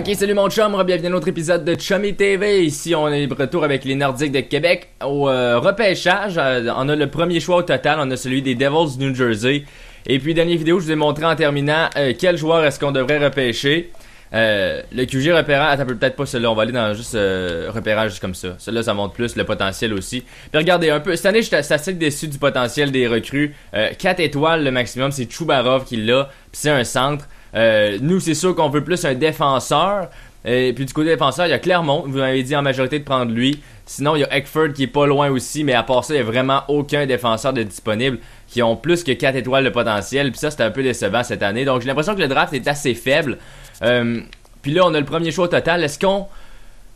Ok, salut mon chum, bienvenue à un autre épisode de Chummy TV. Ici, on est de retour avec les Nordiques de Québec au euh, repêchage. Euh, on a le premier choix au total, on a celui des Devils du New Jersey. Et puis, dernière vidéo, je vous ai montré en terminant euh, quel joueur est-ce qu'on devrait repêcher. le QG repérage, attends, peut-être pas celui-là, on va aller dans juste repérage comme ça. Celui-là, ça montre plus le potentiel aussi. Puis regardez un peu, cette année, je suis assez déçu du potentiel des recrues. 4 étoiles le maximum, c'est Chubarov qui l'a, puis c'est un centre. Euh, nous, c'est sûr qu'on veut plus un défenseur. Et puis du côté défenseur, il y a Clermont, vous m'avez dit en majorité de prendre lui. Sinon, il y a Eckford qui est pas loin aussi, mais à part ça, il n'y a vraiment aucun défenseur de disponible qui ont plus que 4 étoiles de potentiel. Puis ça, c'était un peu décevant cette année. Donc j'ai l'impression que le draft est assez faible. Euh, puis là, on a le premier choix total. Est-ce qu'on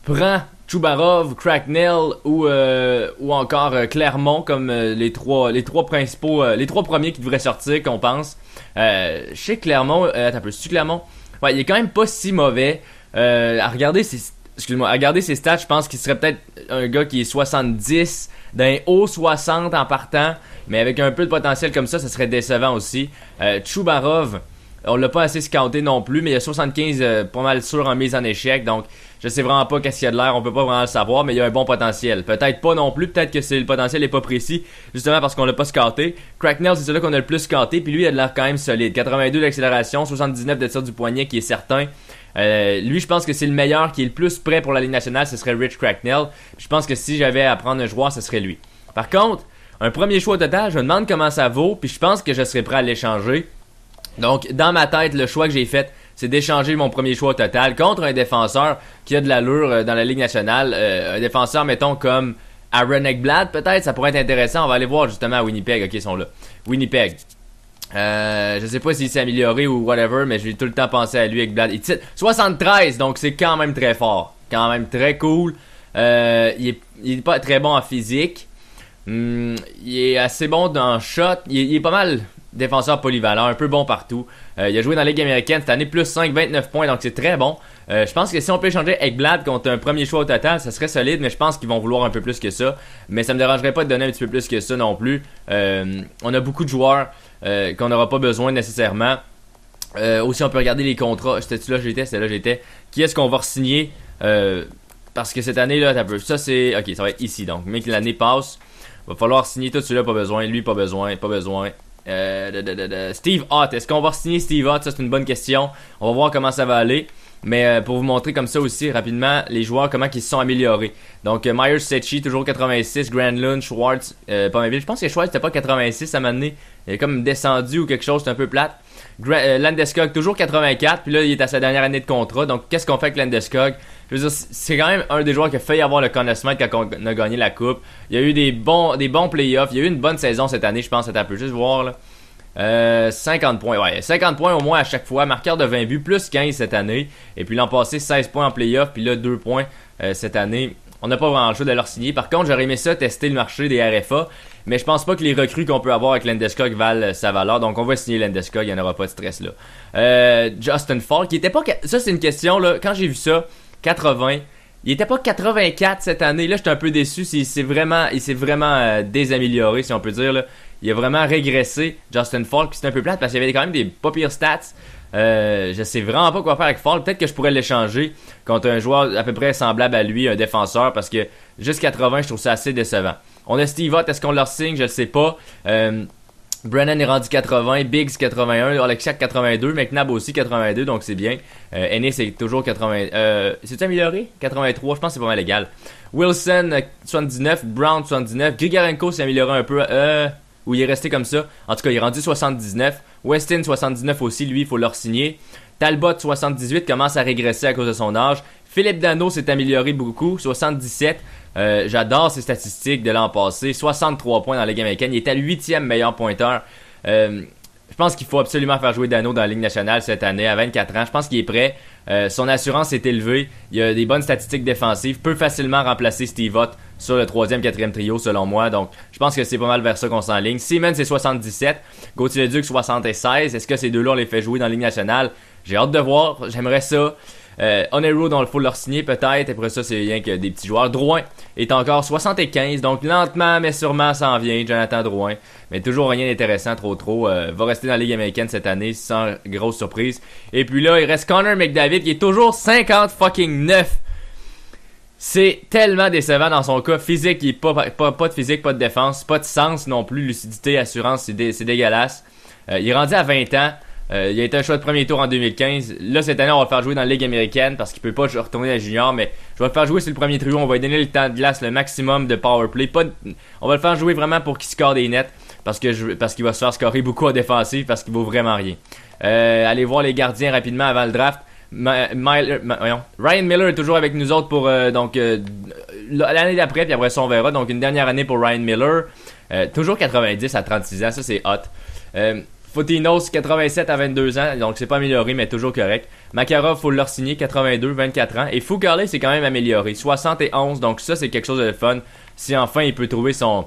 prend Chubarov, Cracknell ou, euh, ou encore euh, Clermont comme euh, les trois les trois principaux les trois premiers qui devraient sortir qu'on pense. chez Clermont, attends un peu, Clermont? Ouais, il est quand même pas si mauvais. à regarder ses excuse-moi, à regarder ses stats, je pense qu'il serait peut-être un gars qui est 70 d'un haut 60 en partant, mais avec un peu de potentiel comme ça, ça serait décevant aussi. Chubarov, on l'a pas assez scouté non plus, mais il a 75 euh, pas mal sûr en mise en échec. Donc, je sais vraiment pas qu'est-ce qu'il y a de l'air. On peut pas vraiment le savoir, mais il y a un bon potentiel. Peut-être pas non plus. Peut-être que c'est le potentiel est pas précis, justement parce qu'on l'a pas scouté. Cracknell, c'est celui qu'on a le plus scouté. Puis lui, il a de l'air quand même solide. 82 d'accélération, 79 de tir du poignet, qui est certain. Euh, lui, je pense que c'est le meilleur qui est le plus prêt pour la Ligue nationale, ce serait Rich Cracknell. Je pense que si j'avais à prendre un joueur, ce serait lui. Par contre, un premier choix total, je me demande comment ça vaut, puis je pense que je serais prêt à l'échanger. Donc, dans ma tête, le choix que j'ai fait, c'est d'échanger mon premier choix total contre un défenseur qui a de l'allure euh, dans la Ligue nationale. Euh, un défenseur, mettons, comme Aaron Eckblad, peut-être, ça pourrait être intéressant. On va aller voir justement à Winnipeg. Ok, ils sont là. Winnipeg. Euh, je sais pas s'il s'est amélioré ou whatever, mais j'ai tout le temps pensé à lui, Ekblad. Il titre 73, donc c'est quand même très fort. Quand même très cool. Euh, il, est, il, est, pas très bon en physique. Hmm, il est assez bon dans shot. il est pas mal défenseur polyvalent, un peu bon partout. Euh, il a joué dans la Ligue américaine cette année, plus 5, 29 points, donc c'est très bon. Euh, je pense que si on peut échanger Ekblad contre un premier choix au total, ça serait solide, mais je pense qu'ils vont vouloir un peu plus que ça. Mais ça me dérangerait pas de donner un petit peu plus que ça non plus. Euh, on a beaucoup de joueurs qu'on n'aura pas besoin nécessairement. aussi, on peut regarder les contrats. C'était-tu là j'étais? C'était là j'étais. Qui est-ce qu'on va signer Parce que cette année-là, ça c'est... Ok, ça va être ici, donc. Mais que l'année passe, va falloir signer tout celui-là, pas besoin. Lui, pas besoin, pas besoin. Euh, Steve Hott. Est-ce qu'on va signer Steve Hott? Ça, c'est une bonne question. On va voir comment ça va aller. Mais euh, pour vous montrer comme ça aussi rapidement les joueurs, comment ils se sont améliorés. Donc euh, Myers Setchi, toujours 86, Lund, Schwartz, pas mal. Je pense que Schwartz n'était pas 86 à un moment. Il est comme descendu ou quelque chose, c'est un peu plate. Landeskog, toujours 84, puis là il est à sa dernière année de contrat. Donc qu'est-ce qu'on fait avec Landeskog? C'est quand même un des joueurs qui a failli avoir le connaissement quand on a gagné la coupe. Il y a eu des bons, des bons playoffs, il y a eu une bonne saison cette année, je pense, ça peut juste voir là. Euh, 50 points, ouais. 50 points au moins à chaque fois. Marqueur de 20 buts, plus 15 cette année. Et puis l'an passé, 16 points en playoff. Puis là, 2 points euh, cette année. On n'a pas vraiment le choix de leur signer. Par contre, j'aurais aimé ça tester le marché des RFA. Mais je pense pas que les recrues qu'on peut avoir avec Landeskog valent sa valeur. Donc on va signer Landeskog, il n'y en aura pas de stress là. Euh, Justin Fall, qui était pas. Ça, c'est une question là. Quand j'ai vu ça, 80. Il était pas 84 cette année. Là, j'étais un peu déçu. Il s'est vraiment, il s'est vraiment euh, désamélioré, si on peut dire. Il a vraiment régressé Justin Falk. C'est un peu plate parce qu'il avait quand même des pas pires stats. Euh, je sais vraiment pas quoi faire avec Falk. Peut-être que je pourrais l'échanger contre un joueur à peu près semblable à lui, un défenseur, parce que juste 80, je trouve ça assez décevant. On a Steve Ott, est-ce qu'on leur signe? Je ne sais pas. Euh, Brennan est rendu 80, Biggs 81, Alexiak 82, McNabb aussi 82, donc c'est bien. Euh, Ennis est toujours 80. Euh, C'est-tu amélioré? 83, je pense que c'est pas mal égal. Wilson 79, Brown 79, Grigorenko s'est amélioré un peu. Euh, il est resté comme ça. En tout cas, il est rendu 79. Westin 79 aussi, lui, il faut le signer. Talbot 78 commence à régresser à cause de son âge. Philippe Dano s'est amélioré beaucoup, 77. Euh, j'adore ses statistiques de l'an passé. 63 points dans la Ligue américaine. Il est à 8e meilleur pointeur. Euh, je pense qu'il faut absolument faire jouer Dano dans la Ligue nationale cette année à 24 ans. Je pense qu'il est prêt. Euh, son assurance est élevée. Il a des bonnes statistiques défensives. Peut facilement remplacer Steve Ott sur le troisième, quatrième trio selon moi. Donc, je pense que c'est pas mal vers ça qu'on s'enligne. Siemens c'est 77. Gauthier Duc 76. Est-ce que ces deux-là on les fait jouer dans la Ligue nationale? J'ai hâte de voir. J'aimerais ça. Euh, Onero, dont il faut leur signer peut-être. Après ça, c'est rien que des petits joueurs. Drouin est encore 75. Donc lentement, mais sûrement, ça en vient. Jonathan Drouin. Mais toujours rien d'intéressant, trop trop. Euh, va rester dans la Ligue américaine cette année sans grosse surprise. Et puis là, il reste Connor McDavid qui est toujours 50 fucking 9. C'est tellement décevant dans son cas. Physique, il pas, pas, pas, de physique, pas de défense, pas de sens non plus. Lucidité, assurance, c'est dégueulasse. Euh, il est rendu à 20 ans. Euh, il a été un choix de premier tour en 2015. Là, cette année, on va le faire jouer dans la Ligue américaine parce qu'il peut pas retourner à junior, mais je vais le faire jouer sur le premier trio. On va lui donner le temps de glace, le maximum de power play. Pas On va le faire jouer vraiment pour qu'il score des nets parce que parce qu'il va se faire scorer beaucoup en défensif parce qu'il vaut vraiment rien. Euh, allez voir les gardiens rapidement avant le draft. Ryan Miller est toujours avec nous autres pour euh, donc euh, l'année d'après, puis après ça on verra. Donc une dernière année pour Ryan Miller. Euh, toujours 90 à 36 ans, ça c'est hot. Fotinos 87 à 22 ans, donc c'est pas amélioré mais toujours correct. Makarov faut leur signer 82, 24 ans. Et Foucault c'est quand même amélioré, 71, donc ça c'est quelque chose de fun. Si enfin il peut trouver son...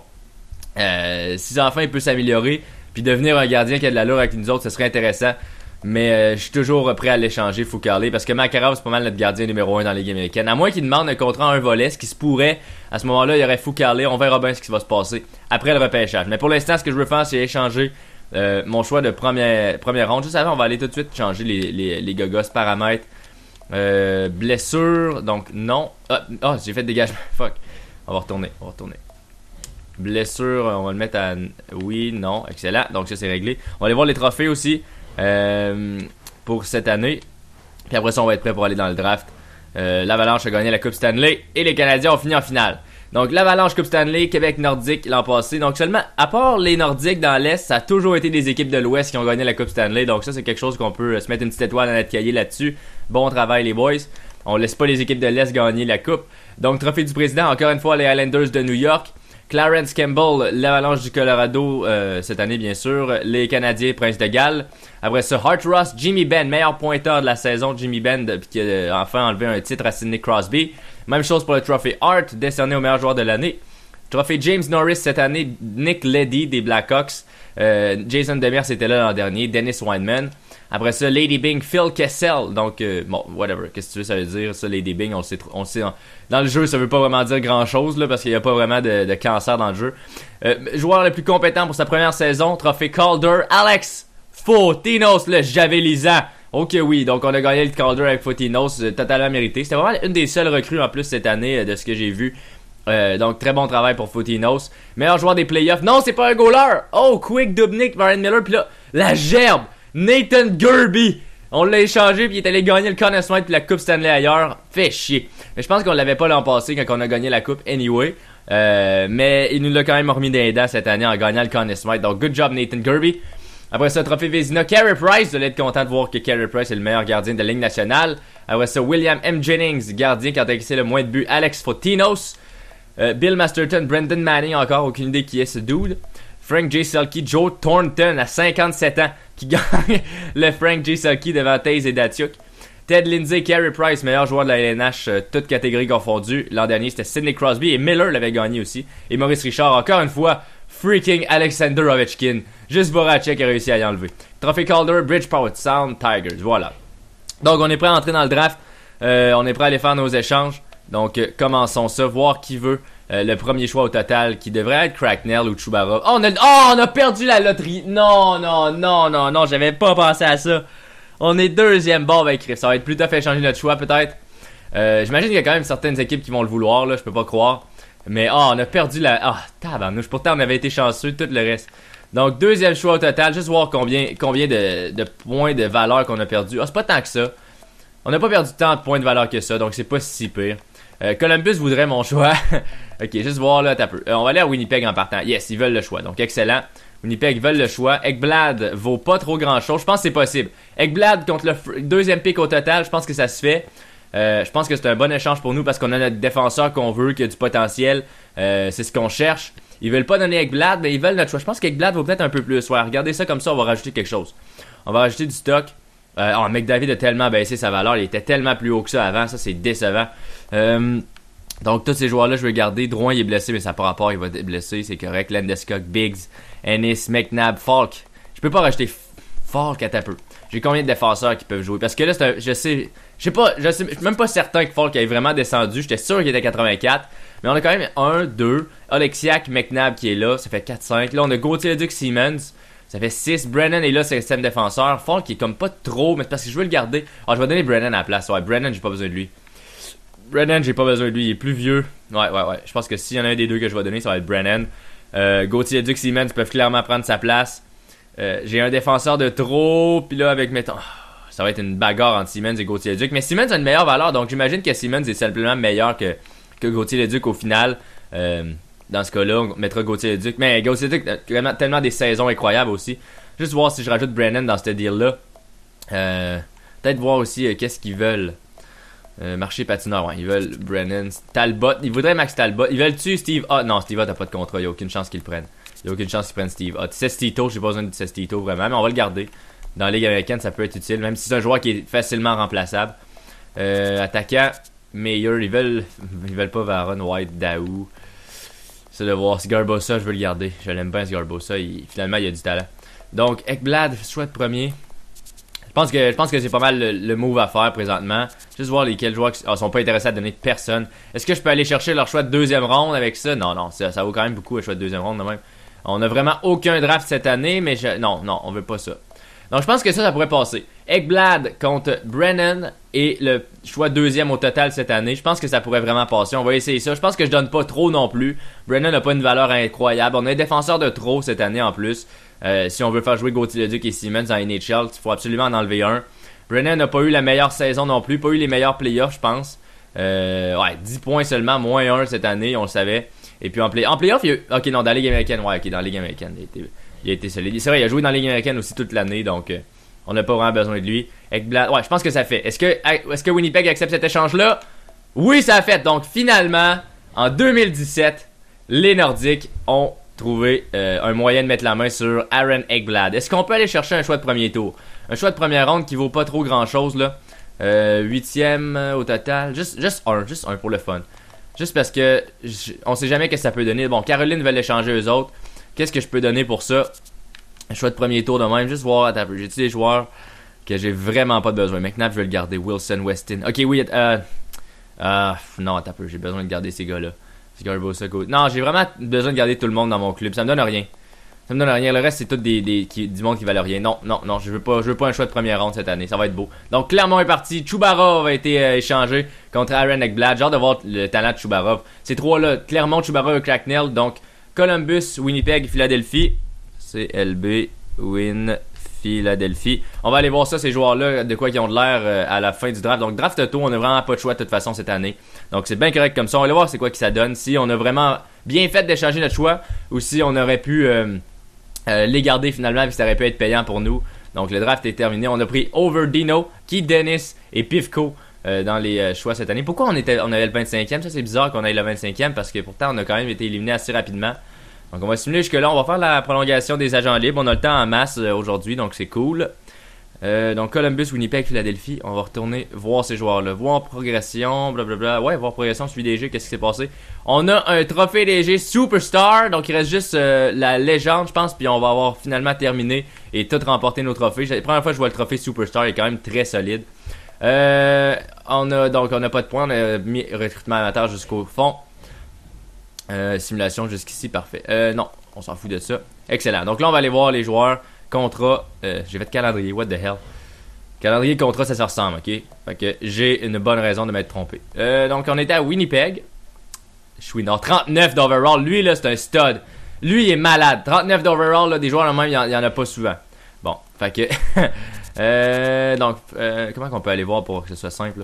si enfin il peut s'améliorer, puis devenir un gardien qui a de l'allure avec nous autres, ce serait intéressant. Mais euh, je suis toujours prêt à l'échanger, Foucault, parce que Makarov, c'est pas mal notre gardien numéro 1 dans la Ligue américaine. À moins qu'il demande un contrat à un volet, ce qui se pourrait, à ce moment-là, il y aurait Foucault, on verra bien ce qui va se passer après le repêchage. Mais pour l'instant, ce que je veux faire, c'est échanger euh, mon choix de première, première ronde. Juste avant, on va aller tout de suite changer les, les, les gogos, paramètres. Euh, blessure, donc non. Ah, oh, j'ai fait dégagement. Fuck. On va retourner, retourner. Blessure, on va le mettre à oui, non, excellent. Donc ça c'est réglé. On va aller voir les trophées aussi. Euh, pour cette année. Puis après ça, on va être prêt pour aller dans le draft. L'Avalanche a gagné la Coupe Stanley et les Canadiens ont fini en finale. Donc l'Avalanche Coupe Stanley, Québec Nordique l'an passé. Donc seulement, à part les Nordiques dans l'Est, ça a toujours été des équipes de l'Ouest qui ont gagné la Coupe Stanley. Donc ça, c'est quelque chose qu'on peut se mettre une petite étoile dans notre cahier là-dessus. Bon travail les boys. On laisse pas les équipes de l'Est gagner la Coupe. Donc trophée du président, encore une fois les Islanders de New York. Clarence Campbell, l'Avalanche du Colorado euh, cette année bien sûr, les Canadiens Prince de Galles. Après ça, Hart Ross, Jimmy Ben, meilleur pointeur de la saison, Jimmy Ben qui a enfin enlevé un titre à Sidney Crosby. Même chose pour le trophée Hart, décerné au meilleur joueur de l'année. Trophée James Norris cette année, Nick Leddy des Blackhawks. Euh, Jason Demers c'était là l'an dernier, Dennis Weinman. Après ça, Lady Bing, Phil Kessel. Donc, euh, bon, whatever. Qu'est-ce que tu veux, ça veut dire, ça, Lady Bing, on sait, on sait. Dans le jeu, ça veut pas vraiment dire grand chose, là, parce qu'il n'y a pas vraiment de, cancer dans le jeu. Euh, joueur le plus compétent pour sa première saison, trophée Calder, Alex Fotinos, le javelisant. Ok, oui, donc on a gagné le Calder avec Fotinos, euh, totalement mérité. C'était vraiment une des seules recrues en plus cette année, de ce que j'ai vu. donc très bon travail pour Fotinos. Meilleur joueur des playoffs. Non, c'est pas un goaler. Oh, Quick, Dubnik, Ryan Miller. Puis là, la gerbe. Nathan Gerby. On l'a échangé puis il est allé gagner le Conn puis la Coupe Stanley ailleurs. Fait chier. Mais je pense qu'on l'avait pas l'an passé quand on a gagné la Coupe anyway. Euh, mais il nous l'a quand même remis des dents cette année en gagnant le Conn. Donc good job Nathan Gerby. Après ça, trophée Vézina, Carey Price. Vous allez être content de voir que Carey Price est le meilleur gardien de la Ligue nationale. Après ça, William M. Jennings, gardien qui a encaissé le moins de buts. Alex Fotinos. Euh, Bill Masterton, Brendan Manning, encore aucune idée qui est ce dude. Frank J. Selke, Joe Thornton à 57 ans qui gagne le Frank J. Selke devant Taze et Datsuk. Ted Lindsay, Carey Price, meilleur joueur de la LNH, euh, toutes catégories confondues. L'an dernier, c'était Sidney Crosby et Miller l'avait gagné aussi. Et Maurice Richard, encore une fois, freaking Alexander Ovechkin. Juste Voracek a réussi à y enlever. Trophée Calder, Bridge Power Sound, Tigers. Voilà. Donc, on est prêt à entrer dans le draft. Euh, on est prêt à aller faire nos échanges. Donc, euh, commençons ça, voir qui veut euh, le premier choix au total qui devrait être Cracknell ou Chubara. Oh on, a, oh, on a perdu la loterie. Non, non, non, non, non, j'avais pas pensé à ça. On est deuxième. Bon, ben, Chris, ça va être plus à changer notre choix, peut-être. J'imagine qu'il y a quand même certaines équipes qui vont le vouloir, là, je peux pas croire. Mais, oh, on a perdu la. Ah, oh, tabarnouche. Pourtant, on avait été chanceux, tout le reste. Donc, deuxième choix au total, juste voir combien, combien de, de points de valeur qu'on a perdu. Ah, c'est pas tant que ça. On n'a pas perdu tant de points de valeur que ça, donc c'est pas si pire. Euh, Columbus voudrait mon choix. ok, juste voir là, t'as peu. Euh, on va aller à Winnipeg en partant. Yes, ils veulent le choix. Donc excellent. Winnipeg veulent le choix. Ekblad vaut pas trop grand chose. Je pense que c'est possible. Ekblad contre le deuxième pick au total, je pense que ça se fait. Euh, je pense que c'est un bon échange pour nous parce qu'on a notre défenseur qu'on veut, qui a du potentiel. c'est ce qu'on cherche. Ils veulent pas donner Ekblad, mais ils veulent notre choix. Je pense qu'Ekblad vaut peut-être un peu plus. Ouais, regardez ça comme ça, on va rajouter quelque chose. On va rajouter du stock. Euh, oh, McDavid a tellement baissé sa valeur, il était tellement plus haut que ça avant, ça c'est décevant. Euh, donc tous ces joueurs-là, je vais garder. Drouin il est blessé, mais ça par rapport, il va être blessé, c'est correct. Landeskog, Biggs, Ennis, McNabb, Falk. Je peux pas racheter Falk à peu. J'ai combien de défenseurs qui peuvent jouer? Parce que là, je sais, je sais pas, je suis même pas certain que Falk ait vraiment descendu. J'étais sûr qu'il était 84. Mais on a quand même 1, 2, Alexiak, McNabb qui est là, ça fait 4-5. Là, on a Gauthier Duc Siemens, ça fait 6. Brennan est là, c'est le système défenseur. Falk qui est comme pas trop, mais parce que je veux le garder. Ah, je vais donner Brennan à la place. Ouais, Brennan, j'ai pas besoin de lui. Brennan, j'ai pas besoin de lui, il est plus vieux. Ouais, ouais, ouais. Je pense que s'il y en a un des deux que je vais donner, ça va être Brennan. Euh, Gauthier Duc Siemens peuvent clairement prendre sa place. Euh, j'ai un défenseur de trop, puis là, avec, mettons, ça va être une bagarre entre Siemens et Gauthier Duc. Mais Siemens a une meilleure valeur, donc j'imagine que Siemens est simplement meilleur que, que Gauthier Duc au final. Euh, dans ce cas-là, on mettra Gauthier Duc. Mais Gauthier Duc a tellement des saisons incroyables aussi. Juste voir si je rajoute Brennan dans ce deal-là. Euh, Peut-être voir aussi qu'est-ce qu'ils veulent. marché patineur, ouais. Ils veulent Brennan. Talbot. Ils voudraient Max Talbot. Ils veulent-tu Steve Ah non, Steve Ott n'a pas de contrat. Il n'y a aucune chance qu'ils le prennent. Il n'y a aucune chance qu'ils prennent Steve Ott. Tito, j'ai pas besoin de Tito vraiment, mais on va le garder. Dans la Ligue américaine, ça peut être utile, même si c'est un joueur qui est facilement remplaçable. Euh, attaquant, Mayer, ils veulent, ils veulent pas Varon, White, Daou. C'est de voir. Si Garbosa, je veux le garder. Je l'aime bien, ce Garbosa. finalement, il a du talent. Donc, Ekblad, de premier. Je pense que, je pense que c'est pas mal le, move à faire présentement. Juste voir lesquels joueurs qui sont pas intéressés à donner personne. Est-ce que je peux aller chercher leur choix de deuxième ronde avec ça? Non, non, ça, vaut quand même beaucoup un choix de deuxième ronde de même. On a vraiment aucun draft cette année, mais je, non, non, on veut pas ça. Donc je pense que ça, ça pourrait passer. Eggblad contre Brennan et le choix deuxième au total cette année. Je pense que ça pourrait vraiment passer. On va essayer ça. Je pense que je donne pas trop non plus. Brennan n'a pas une valeur incroyable. On a un défenseur de trop cette année en plus. Euh, si on veut faire jouer Gauthier Leduc et Siemens en NHL, il faut absolument en enlever un. Brennan n'a pas eu la meilleure saison non plus, pas eu les meilleurs playoffs, je pense. Euh, ouais, 10 points seulement, moins 1 cette année, on le savait. Et puis en, play en playoff, il y a. Ok, non, dans la Ligue américaine, ouais, ok, dans la Ligue américaine. Il il a été solide. C'est vrai, il a joué dans la Ligue américaine aussi toute l'année, donc euh, on n'a pas vraiment besoin de lui. Ekblad, ouais, je pense que ça fait. Est-ce que, est que Winnipeg accepte cet échange-là? Oui, ça a fait. Donc finalement, en 2017, les Nordiques ont trouvé euh, un moyen de mettre la main sur Aaron Ekblad. Est-ce qu'on peut aller chercher un choix de premier tour? Un choix de première ronde qui vaut pas trop grand-chose là. Euh, huitième au total, juste, juste un, juste un pour le fun. Juste parce que on sait jamais ce que ça peut donner. Bon, Caroline veut l'échanger eux autres. Qu'est-ce que je peux donner pour ça? Choix de premier tour de même, juste voir, j'ai-tu des joueurs que j'ai vraiment pas besoin? McNabb, je vais le garder. Wilson, Weston. Ok, oui, euh, euh, non, peu, j'ai besoin de garder ces gars-là. Non, j'ai vraiment besoin de garder tout le monde dans mon club. Ça me donne rien. Ça me donne rien. Le reste, c'est tout des, des du monde qui valent rien. Non, non, non, je veux pas, je veux pas un choix de première ronde cette année. Ça va être beau. Donc, Clermont est parti. Chubarov a été euh, échangé contre Aaron Ekblad. J'ai hâte de voir le talent de Chubarov. Ces trois-là, Clermont, Chubarov et Cracknell. Donc, Columbus, Winnipeg, Philadelphie. CLB, Win, Philadelphie. On va aller voir ça, ces joueurs-là, de quoi ils ont de l'air euh, à la fin du draft. Donc, draft tôt, on n'a vraiment pas de choix de toute façon cette année. Donc, c'est bien correct comme ça. On va aller voir c'est quoi qui ça donne. Si on a vraiment bien fait d'échanger notre choix ou si on aurait pu euh, euh, les garder finalement puis ça aurait pu être payant pour nous. Donc, le draft est terminé. On a pris Overdino, Keith Dennis et Pivco. dans les choix cette année. Pourquoi on, était, on avait le 25e Ça, c'est bizarre qu'on ait le 25e parce que pourtant, on a quand même été éliminé assez rapidement. Donc on va simuler jusque-là. On va faire la prolongation des agents libres. On a le temps en masse euh, aujourd'hui, donc c'est cool. Euh, donc Columbus, Winnipeg, Philadelphie. On va retourner voir ces joueurs-là. Voir progression, blablabla. Ouais, voir progression, suivi DG, qu'est-ce qui s'est passé. On a un trophée DG Superstar. Donc il reste juste euh, la légende, je pense. Puis on va avoir finalement terminé et tout remporté nos trophées. La première fois que je vois le trophée Superstar, il est quand même très solide. on a donc on n'a pas de points. On a mis recrutement amateur jusqu'au fond. Euh, simulation jusqu'ici, parfait. Euh, non, on s'en fout de ça. Excellent. Donc là, on va aller voir les joueurs. Contrat. Euh, j'ai fait calendrier, what the hell. Calendrier contrat, ça se ressemble, ok? Fait que j'ai une bonne raison de m'être trompé. Euh, donc on était à Winnipeg. Dans 39 d'overall. Lui, là, c'est un stud. Lui, il est malade. 39 d'overall, là, des joueurs, même, il y, en, a pas souvent. Bon, fait que. euh, donc, comment qu'on peut aller voir pour que ce soit simple?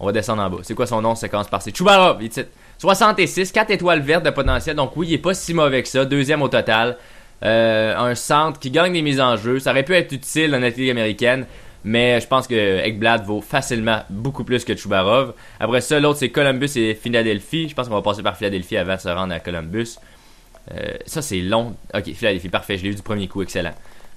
On va descendre en bas. C'est quoi son nom? Commence par C. Chubarov, il 66, 4 étoiles vertes de potentiel. Donc oui, il est pas si mauvais que ça. Deuxième au total. Euh, un centre qui gagne des mises en jeu. Ça aurait pu être utile dans la ligue américaine. Mais je pense que Ekblad vaut facilement beaucoup plus que Chubarov. Après ça, l'autre c'est Columbus et Philadelphie. Je pense qu'on va passer par Philadelphie avant de se rendre à Columbus. Euh, ça c'est long. Ok, Philadelphie, parfait. Je l'ai eu du premier coup, excellent.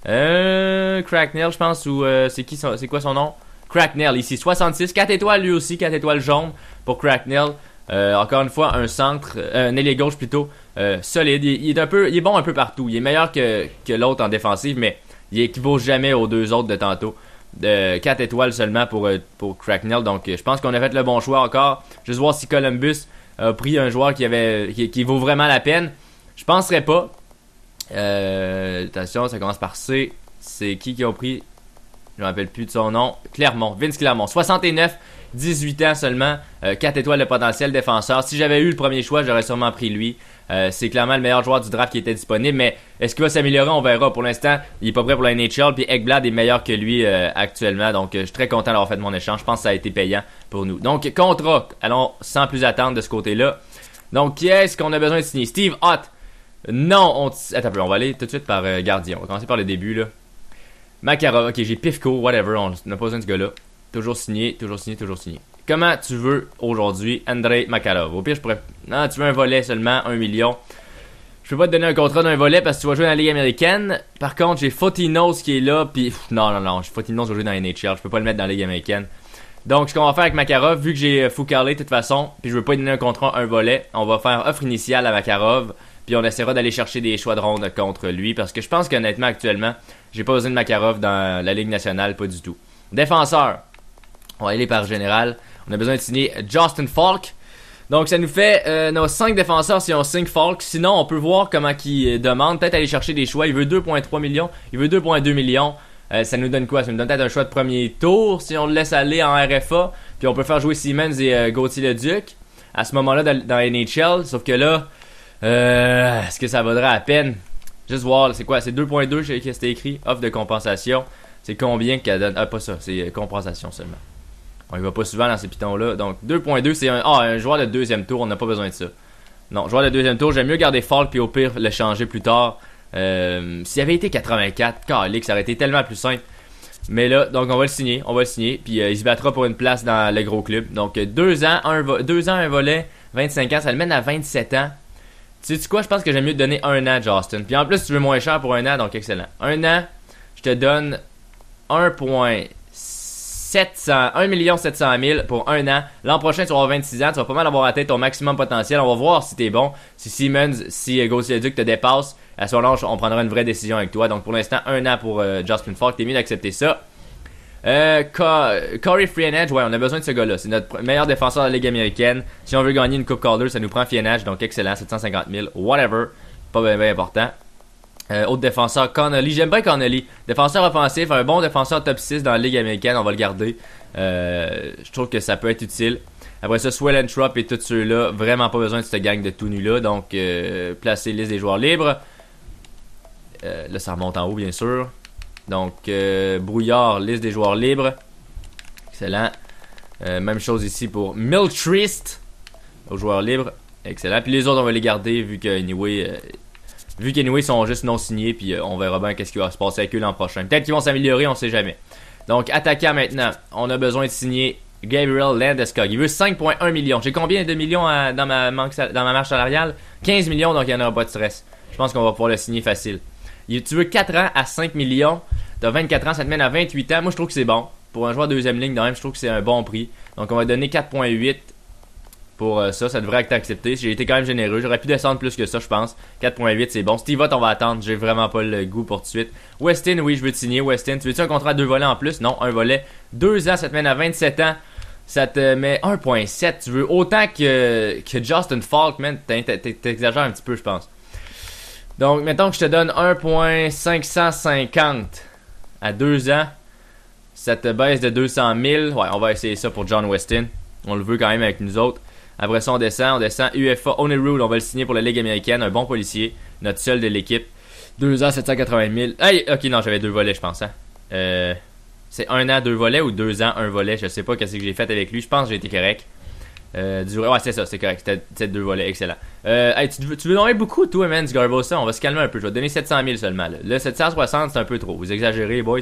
Euh, Cracknell, je pense, ou c'est c'est quoi son nom? Cracknell, ici 66, 4 étoiles lui aussi, 4 étoiles jaunes pour Cracknell. Encore une fois, un centre, euh, un ailier gauche plutôt, euh, solide. Il, est un peu, il est bon un peu partout. Il est meilleur que, que l'autre en défensive, mais il équivaut jamais aux deux autres de tantôt. De 4 étoiles seulement pour, euh, pour Cracknell. Donc je pense qu'on a fait le bon choix encore. Juste voir si Columbus a pris un joueur qui, avait, qui, vaut vraiment la peine. Je penserais pas. Euh, attention, ça commence par C. C'est qui qui a pris? Je me rappelle plus de son nom. Clermont. Vince Clermont. 69, 18 ans seulement. 4 euh, étoiles de potentiel défenseur. Si j'avais eu le premier choix, j'aurais sûrement pris lui. Euh, c'est clairement le meilleur joueur du draft qui était disponible. Mais est-ce qu'il va s'améliorer? On verra. Pour l'instant, il est pas prêt pour la NHL. Puis Ekblad est meilleur que lui actuellement. Donc je suis très content d'avoir fait mon échange. Je pense que ça a été payant pour nous. Donc contrat. Allons sans plus attendre de ce côté-là. Donc qui est-ce qu'on a besoin de signer? Steve Hott. Non, on. Attends on va aller tout de suite par euh, gardien. On va commencer par le début, là. Ok, j'ai Pifco, whatever, on n'a pas besoin de ce gars-là. Toujours signé, toujours signé, toujours signé. Comment tu veux aujourd'hui Andrei Makarov? Au pire, je pourrais. Non, tu veux un volet seulement, un million. Je peux pas te donner un contrat d'un volet parce que tu vas jouer dans la Ligue américaine. Par contre, j'ai Fotinos qui est là, puis. Non, non, non, Fotinos va jouer dans la NHL. Je peux pas le mettre dans la Ligue américaine. Donc, ce qu'on va faire avec Makarov, vu que j'ai euh, Foucault de toute façon, puis je veux pas lui donner un contrat, un volet, on va faire offre initiale à Makarov. Puis on essaiera d'aller chercher des choix de ronde contre lui parce que je pense qu'honnêtement actuellement, j'ai pas besoin de Makarov dans la Ligue nationale, pas du tout. Défenseur. On va aller par général. On a besoin de signer Justin Falk. Donc ça nous fait euh, nos 5 défenseurs si on signe Falk. Sinon, on peut voir comment il euh, demande. Peut-être aller chercher des choix. Il veut 2.3 millions. Il veut 2.2 millions. Euh, ça nous donne quoi? Ça nous donne peut-être un choix de premier tour si on le laisse aller en RFA. Puis on peut faire jouer Siemens et Gauthier le Duc à ce moment-là dans, NHL. Sauf que là, euh, est-ce que ça vaudra à peine? Juste voir, c'est quoi? C'est 2.2 que c'était écrit, offre de compensation. C'est combien qu'elle donne? Ah, pas ça, c'est euh, compensation seulement. On y va pas souvent dans ces pitons-là. Donc 2.2, c'est un, ah, un joueur de deuxième tour, on n'a pas besoin de ça. Non, joueur de deuxième tour, j'aime mieux garder Falk puis au pire le changer plus tard. Euh, S'il avait été 84, Carlick, ça aurait été tellement plus simple. Mais là, donc on va le signer, on va le signer, puis euh, il se battra pour une place dans le gros club. Donc 2 ans, un ans, un volet, 25 ans, ça le mène à 27 ans. Tu sais quoi, je pense que j'aime mieux te donner un an, Justin. Puis en plus, tu veux moins cher pour un an, donc excellent. Un an, je te donne 1,700, 1 million 700 000 pour un an. L'an prochain, tu vas avoir 26 ans, tu vas pas mal avoir atteint ton maximum potentiel. On va voir si t'es bon, si Siemens, si Gauthier Duc te dépasse. À ce moment-là, on prendra une vraie décision avec toi. Donc pour l'instant, un an pour euh, Falk. T'es mieux d'accepter ça. Euh, Corey Frienage, ouais, on a besoin de ce gars-là. C'est notre meilleur défenseur de la Ligue américaine. Si on veut gagner une Coupe Calder, ça nous prend Frienage, donc excellent, 750 000, whatever. Pas bien important. Euh, autre défenseur, Connolly. J'aime bien Connolly. Défenseur offensif, un bon défenseur top 6 dans la Ligue américaine, on va le garder. Euh, je trouve que ça peut être utile. Après ça, Swellentrop et tous ceux-là, vraiment pas besoin de cette gang de tout nus-là. Donc, euh, placer liste des joueurs libres. Là, ça remonte en haut, bien sûr. Donc, brouillard, liste des joueurs libres. Excellent. Même chose ici pour Miltrist, aux joueurs libres. Excellent. Puis les autres, on va les garder vu que anyway, vu qu'anyway, ils sont juste non signés. Puis on verra bien qu'est-ce qui va se passer avec eux l'an prochain. Peut-être qu'ils vont s'améliorer, on sait jamais. Donc, attaquant maintenant. On a besoin de signer Gabriel Landeskog. Il veut 5,1 millions. J'ai combien de millions dans, ma dans ma marche salariale? 15 millions, donc il n'y en aura pas de stress. Je pense qu'on va pouvoir le signer facile. Tu veux 4 ans à 5 millions. T'as 24 ans, ça te mène à 28 ans. Moi, je trouve que c'est bon. Pour un joueur deuxième ligne, même, je trouve que c'est un bon prix. Donc, on va donner 4.8 pour euh, ça. Ça devrait être accepté. J'ai été quand même généreux. J'aurais pu descendre plus que ça, je pense. 4.8, c'est bon. Steve on va attendre. J'ai vraiment pas le goût pour tout de suite. Westin, oui, je veux te signer. Westin, tu veux-tu un contrat de deux volets en plus? Non, un volet. 2 ans, ça te mène à 27 ans. Ça te met 1.7. Tu veux autant que, que Justin Falk, man. T'exagères un petit peu, je pense. Donc, mettons que je te donne 1.550 à 2 ans. Ça te baisse de 200 000. Ouais, on va essayer ça pour John Weston. On le veut quand même avec nous autres. Après ça, on descend. On descend UFA Only Rule. On va le signer pour la Ligue américaine. Un bon policier. Notre seul de l'équipe. 2 ans, 780 000. Hey, ok, non, j'avais deux volets, je pense. Hein. Euh, c'est un an, deux volets ou deux ans, un volet? Je sais pas qu'est-ce que j'ai fait avec lui. Je pense que j'ai été correct. Euh. Ouais, c'est ça, c'est correct. C'était deux volets, excellent. Euh, hey, tu, veux, tu veux donner beaucoup, toi, man, du Garbosa. On va se calmer un peu. Je vais te donner 700 000 seulement. Là, le 760, c'est un peu trop. Vous exagérez, boys.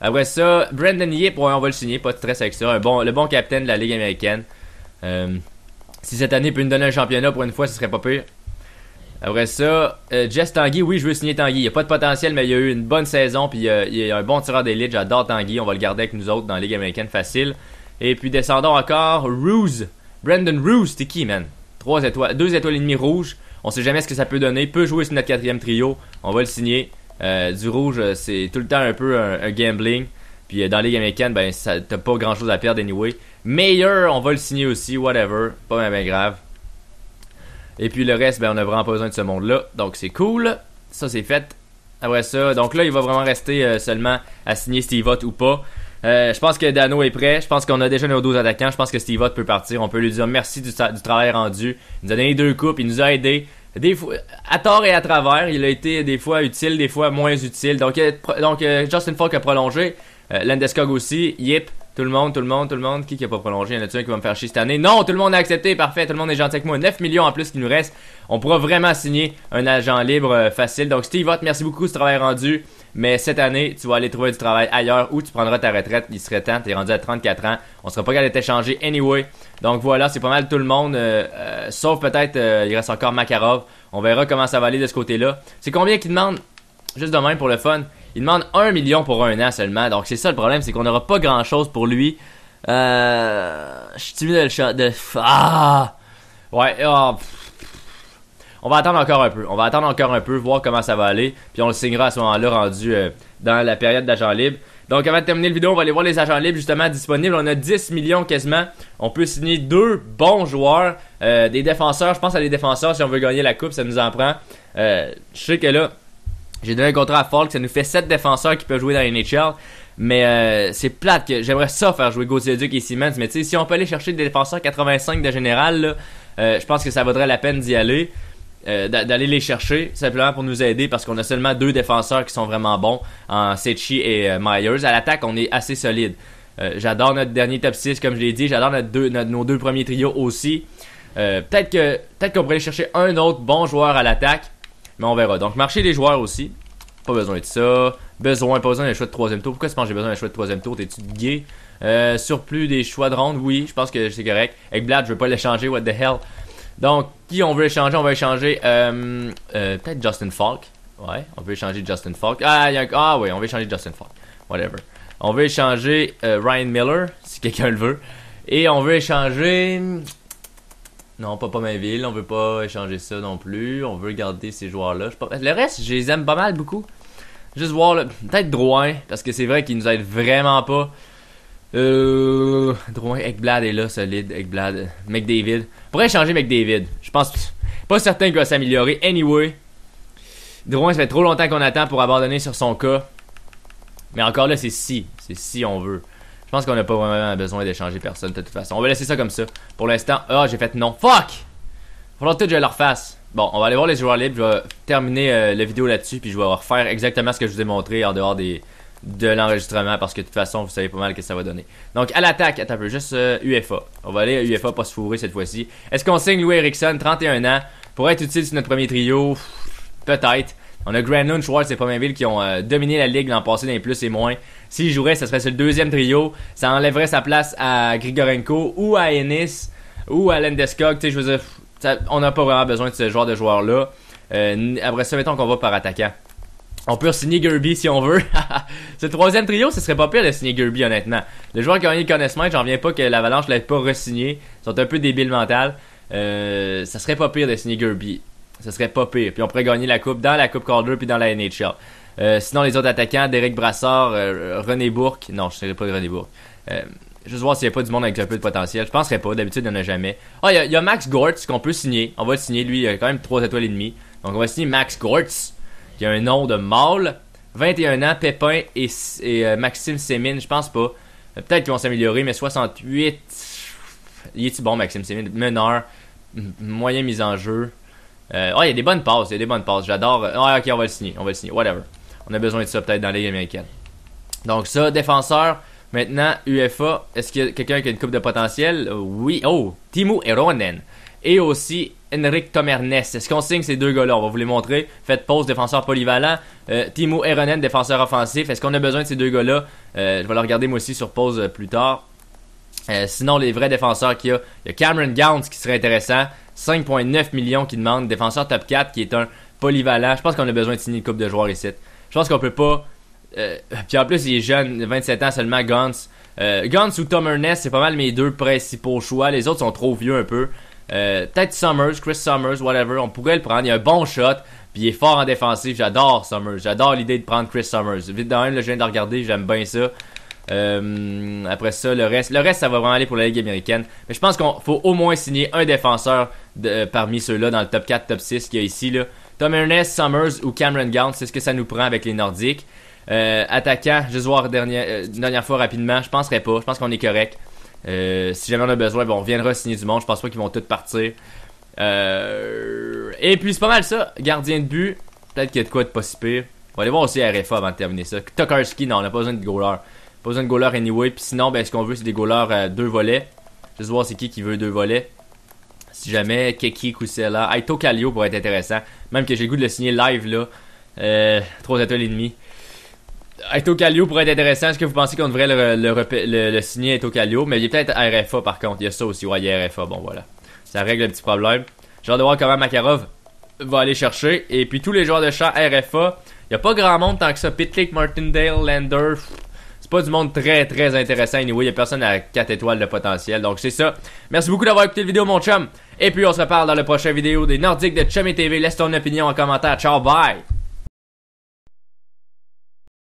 Après ça, Brandon Yip, on va le signer. Pas de stress avec ça. Bon, le bon capitaine de la Ligue américaine. Euh, si cette année peut nous donner un championnat pour une fois, ce serait pas pire. Après ça, euh, Jess Tanguy, oui, je veux signer Tanguy. Il a pas de potentiel, mais il a eu une bonne saison. Puis euh, il a un bon tireur d'élite. J'adore Tanguy. On va le garder avec nous autres dans la Ligue américaine facile. Et puis descendons encore. Ruse. Brandon Roos, t'es qui, man? 3 étoiles, 2 étoiles et demie rouges. On sait jamais ce que ça peut donner. Peut jouer sur notre quatrième trio. On va le signer. du rouge, c'est tout le temps un peu un, gambling. Puis dans les Ligue américaine, ben, t'as pas grand chose à perdre anyway. Meilleur, on va le signer aussi, whatever. Pas bien grave. Et puis le reste, ben, on a vraiment pas besoin de ce monde-là. Donc c'est cool. Ça, c'est fait. Après ça, donc là, il va vraiment rester euh, seulement à signer Steve Ott ou pas. Euh, je pense que Dano est prêt. Je pense qu'on a déjà nos 12 attaquants. Je pense que Steve Ott peut partir. On peut lui dire merci du, travail rendu. Il nous a donné deux coupes. Il nous a aidé. Des fois, à tort et à travers. Il a été des fois utile, des fois moins utile. Donc, euh, donc Justin Falk a prolongé. Landeskog aussi. Yip. Tout le monde, tout le monde, tout le monde. Qui qui a pas prolongé? Y en a-tu un qui va me faire chier cette année? Non, tout le monde a accepté. Parfait. Tout le monde est gentil avec moi. 9 millions en plus qui nous reste. On pourra vraiment signer un agent libre euh, facile. Donc, Steve Ott, merci beaucoup ce travail rendu. Mais cette année, tu vas aller trouver du travail ailleurs ou tu prendras ta retraite. Il serait temps. T'es rendu à 34 ans. On sera pas capable de t'échanger anyway. Donc voilà, c'est pas mal tout le monde. Euh, euh, sauf peut-être, il reste encore Makarov. On verra comment ça va aller de ce côté-là. C'est combien qu'il demande? Juste demain pour le fun. Il demande 1 million pour un an seulement. Donc c'est ça le problème, c'est qu'on n'aura pas grand chose pour lui. Euh, je suis timide de le chat. De... Ah! Ouais, oh, on va attendre encore un peu. On va attendre encore un peu, voir comment ça va aller. Puis on le signera à ce moment-là, rendu euh, dans la période d'agent libre. Donc avant de terminer le vidéo, on va aller voir les agents libres justement disponibles. On a 10 millions quasiment. On peut signer deux bons joueurs, euh, des défenseurs. Je pense à des défenseurs si on veut gagner la coupe, ça nous en prend. je sais que là, j'ai donné un contrat à Falk, ça nous fait 7 défenseurs qui peuvent jouer dans la NHL. Mais euh, c'est plate que j'aimerais ça faire jouer Gauthier Duc et Siemens. Mais tu sais, si on peut aller chercher des défenseurs 85 de général, euh, je pense que ça vaudrait la peine d'y aller. Euh, d'aller les chercher simplement pour nous aider parce qu'on a seulement deux défenseurs qui sont vraiment bons en Sechi et Myers. À l'attaque, on est assez solide. j'adore notre dernier top 6 comme je l'ai dit, j'adore notre nos deux premiers trios aussi. peut-être que peut-être qu'on pourrait aller chercher un autre bon joueur à l'attaque mais on verra. Donc, marché des joueurs aussi. Pas besoin de ça. Besoin, pas besoin d'un choix de troisième tour. Pourquoi tu penses que j'ai besoin d'un choix de troisième tour? T'es-tu gay? Euh, Surplus des choix de ronde, oui, je pense que c'est correct. Avec Blad, je veux pas l'échanger, what the hell. Donc, qui on veut échanger? On va échanger euh, euh, peut-être Justin Falk. Ouais, on veut échanger Justin Falk. Ah, y a, ah oui, on veut échanger Justin Falk. Whatever. On veut échanger Ryan Miller, si quelqu'un le veut. Et on veut échanger. Non, pas Pomainville, on veut pas échanger ça non plus. On veut garder ces joueurs-là. Le reste, je les aime pas mal beaucoup. Juste voir, peut-être Drouin, parce que c'est vrai qu'il nous aide vraiment pas. Euh, Drouin, Ekblad est là, solide. Ekblad, McDavid. On pourrait échanger McDavid. Je pense pas certain qu'il va s'améliorer. Anyway, Drouin, ça fait trop longtemps qu'on attend pour abandonner sur son cas. Mais encore là, c'est si. C'est si on veut. Je pense qu'on n'a pas vraiment besoin d'échanger personne de toute façon. On va laisser ça comme ça. Pour l'instant, ah, j'ai fait non. Fuck! Faudra que je leur fasse. Bon, on va aller voir les joueurs libres. Je vais terminer euh, la vidéo là-dessus. Puis je vais refaire exactement ce que je vous ai montré en dehors des, de l'enregistrement. Parce que de toute façon, vous savez pas mal ce que ça va donner. Donc, à l'attaque, attends un peu, juste UFA. Euh, on va aller à UFA, pas se fourrer cette fois-ci. Est-ce qu'on signe Louis Erickson, 31 ans, pour être utile sur notre premier trio? Peut-être. On a Granlund, Schwartz et Pominville qui ont euh, dominé la ligue l'an passé dans les plus et moins. S'il jouerait, ça serait sur le deuxième trio. Ça enlèverait sa place à Grigorenko ou à Ennis ou à Landeskog. Tu sais, je veux dire, on n'a pas vraiment besoin de ce genre de joueur-là. Euh, après ça, mettons qu'on va par attaquant. On peut signer Gerby si on veut. ce troisième trio, ce serait pas pire de signer Gerby, honnêtement. Le joueur qui a gagné le connaissement, j'en viens pas que l'Avalanche l'ait pas re-signé. Ils sont un peu débiles mental. Euh, ça serait pas pire de signer Gerby. Ça serait pas pire. Puis on pourrait gagner la coupe dans la Coupe Calder puis dans la NHL. Euh, sinon, les autres attaquants, Derek Brassard, euh, René Bourque. Non, je ne pas de René Bourque. Euh, juste voir s'il n'y a pas du monde avec un peu de potentiel. Je penserais pas. D'habitude, il n'y en a jamais. Ah, il y, a Max Gortz qu'on peut signer. On va le signer. Lui, il a quand même 3 étoiles et demi. Donc, on va signer Max Gortz, qui a un nom de mâle. 21 ans, Pépin et, Maxime Sémine. Je pense pas. Peut-être qu'ils vont s'améliorer, mais 68. Il est-tu bon, Maxime Sémine? Meneur. Moyen mise en jeu. Euh, il y a des bonnes passes. Il y a des bonnes passes. J'adore. Ah, ok, on va le signer. On va le signer. Whatever. On a besoin de ça peut-être dans les américaines. Donc ça, défenseur. Maintenant, UFA, est-ce qu'il y a quelqu'un qui a une coupe de potentiel? Oui. Oh, Timo Eronen. Et aussi Henrik Tomernes. Est-ce qu'on signe ces deux gars-là? On va vous les montrer. Faites pause, défenseur polyvalent. Euh, Timo Eronen, défenseur offensif. Est-ce qu'on a besoin de ces deux gars-là? Euh, je vais le regarder moi aussi sur pause plus tard. sinon, les vrais défenseurs qu'il y a, il y a Cameron Gowns qui serait intéressant. 5,9 millions qui demande. Défenseur top 4 qui est un polyvalent. Je pense qu'on a besoin de signer une coupe de joueurs ici. Je pense qu'on peut pas. Euh, puis en plus, il est jeune, 27 ans seulement, Guns. Euh, Guns ou Tom Ernest, c'est pas mal mes deux principaux choix. Les autres sont trop vieux un peu. Euh, peut-être Summers, Chris Summers, whatever, on pourrait le prendre. Il a un bon shot, puis il est fort en défensive. J'adore Summers. J'adore l'idée de prendre Chris Summers. Vite de même, je viens de regarder, j'aime bien ça. Euh, après ça, le reste, le reste, ça va vraiment aller pour la Ligue américaine. Mais je pense qu'il faut au moins signer un défenseur de, parmi ceux-là dans le top 4, top 6 qu'il y a ici. Là. Tom Ernest, Summers ou Cameron Gaunt, c'est ce que ça nous prend avec les Nordiques. Euh, attaquant, juste voir dernière, euh, dernière fois rapidement, je penserais pas. Je pense qu'on est correct. Euh, si jamais on a besoin, on reviendra signer du monde. Je pense pas qu'ils vont tous partir. et puis c'est pas mal ça. Gardien de but, peut-être qu'il y a de quoi de pas si pire. On va aller voir aussi RFA avant de terminer ça. Tokarski, non, on n'a pas besoin de goaler. Pas besoin de goaler anyway. Puis sinon, ben, ce qu'on veut, c'est des goalers à deux volets. Juste voir c'est qui qui veut deux volets. Si jamais Keki Kusela, Aito Kalio pourrait être intéressant. Même que j'ai le goût de le signer live là. Euh, 3 étoiles demi. Aito Calio pourrait être intéressant. Est-ce que vous pensez qu'on devrait le, signer Aito Calio Mais il est peut-être RFA par contre. Il y a ça aussi. Ouais, il y a RFA. Bon, voilà. Ça règle le petit problème. J'ai hâte de voir comment Makarov va aller chercher. Et puis tous les joueurs de champ RFA. Il n'y a pas grand monde tant que ça. Pitlick, Martindale, Lander. Pas du monde très très intéressant. Anyway, il n'y a personne à 4 étoiles de potentiel. Donc c'est ça. Merci beaucoup d'avoir écouté la vidéo, mon chum. Et puis on se reparle dans la prochaine vidéo des Nordiques de Chummy TV. Laisse ton opinion en commentaire. Ciao, bye!